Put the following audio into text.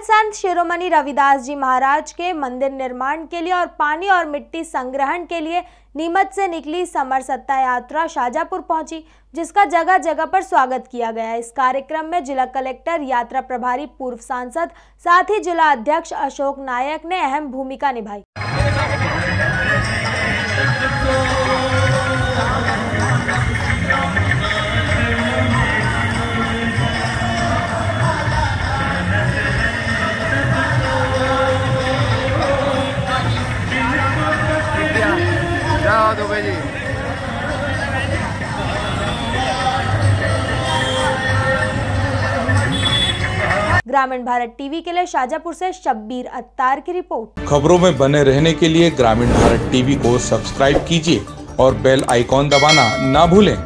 संत शिरोमणि रविदास जी महाराज के मंदिर निर्माण के लिए और पानी और मिट्टी संग्रहण के लिए नीमच से निकली समर सत्ता यात्रा शाजापुर पहुँची, जिसका जगह जगह पर स्वागत किया गया। इस कार्यक्रम में जिला कलेक्टर, यात्रा प्रभारी, पूर्व सांसद, साथ ही जिला अध्यक्ष अशोक नायक ने अहम भूमिका निभाई। जाओ दुबे जी। ग्रामीण भारत टीवी के लिए शाजापुर से शब्बीर अत्तार की रिपोर्ट। खबरों में बने रहने के लिए ग्रामीण भारत टीवी को सब्सक्राइब कीजिए और बेल आइकॉन दबाना ना भूलें।